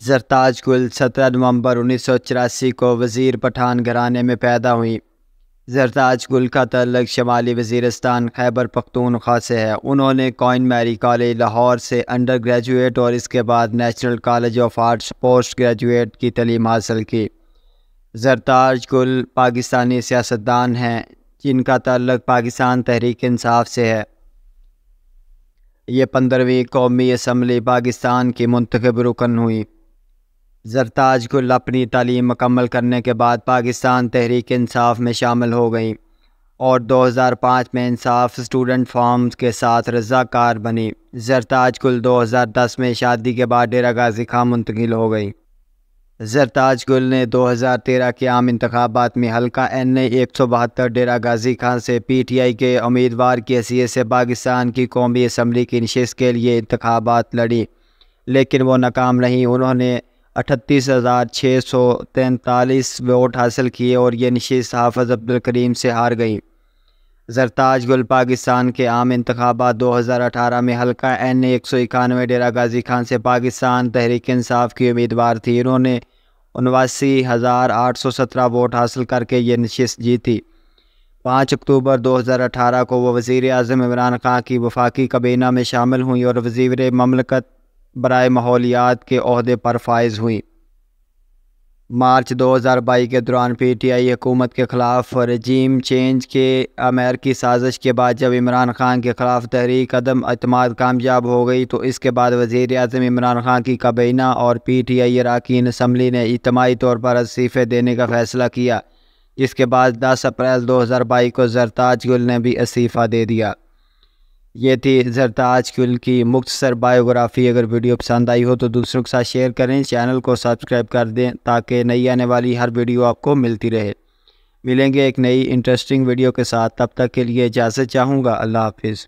जरताज गुल सत्रह नवंबर उन्नीस सौ चौरासी को वज़ीर पठान घराने में पैदा हुई। जरताज गुल का तल्लक शमाली वजीरस्तान खैबर पख्तूनख्वा से है। उन्होंने कॉइन मैरी कॉलेज लाहौर से अंडर ग्रेजुएट और इसके बाद national college of arts post graduate की तलीम हासिल की। जरताज गुल पाकिस्तानी सियासतदान हैं, जिनका तल्लक पाकिस्तान तहरीक इंसाफ से है। ये पंद्रहवीं कौमी असम्बली पाकिस्तान की मंतखब रुकन हुई। जरताज गुल अपनी तालीम मुकम्मल करने के बाद पाकिस्तान तहरीक इंसाफ में शामिल हो गई और 2005 में इंसाफ स्टूडेंट फॉर्म्स के साथ रजाकार बनी। जरताज गुल 2010 में शादी के बाद डेरा गाजी खां मुंतकिल हो गई। जरताज गुल ने 2013 के आम इंतबात में हल्का एन ए एक सौ बहत्तर डेरा गाजी खां से पी टी आई के उम्मीदवार की हैसियत से पाकिस्तान की कौमी असम्बली की नशस्त के लिए इंतबात लड़ी, लेकिन वो नाकाम नहीं उन्होंने अठतीस हज़ार छः सौ तैंतालीस वोट हासिल किए और ये नशीस हाफज अब्दुल करीम से हार गई। जरताज गुल पाकिस्तान के आम इंतबात दो हज़ार अठारह में हल्का एन एक सौ इक्यानवे, डेरा गाजी खान से पाकिस्तान तहरीक इंसाफ की उम्मीदवार थी। इन्होंने उनवासी हज़ार आठ सौ सत्रह वोट हासिल करके ये नशस्त जीती। पाँच अक्टूबर दो हज़ार अठारह को वह वज़ी अजम इमरान खान की वफाकी कबीना में शामिल हुई और वज़ीर ममलकत बरए माहौलियात के अहदे पर फायज हुई। मार्च 2022 के दौरान पी टी आई हुकूमत के ख़िलाफ़ रजीम चेंज के अमेरिकी साजिश के बाद जब इमरान खान के ख़िलाफ़ तहरीक कदम अतमाद कामयाब हो गई तो इसके बाद वज़ी अजम इमरान खान की काबीना और पी टी आई अरकान असम्बली ने इजमाही तौर पर इस्तीफ़े देने का फ़ैसला किया, जिसके बाद दस अप्रैल दो हज़ार बाईस को जरताज गुल ने भी इस्तीफ़ा दे दिया। ये थी जरताज कुल की मुख्तसर बायोग्राफ़ी। अगर वीडियो पसंद आई हो तो दूसरों के साथ शेयर करें, चैनल को सब्सक्राइब कर दें ताकि नई आने वाली हर वीडियो आपको मिलती रहे। मिलेंगे एक नई इंटरेस्टिंग वीडियो के साथ। तब तक के लिए इजाज़त चाहूँगा। अल्लाह हाफिज़।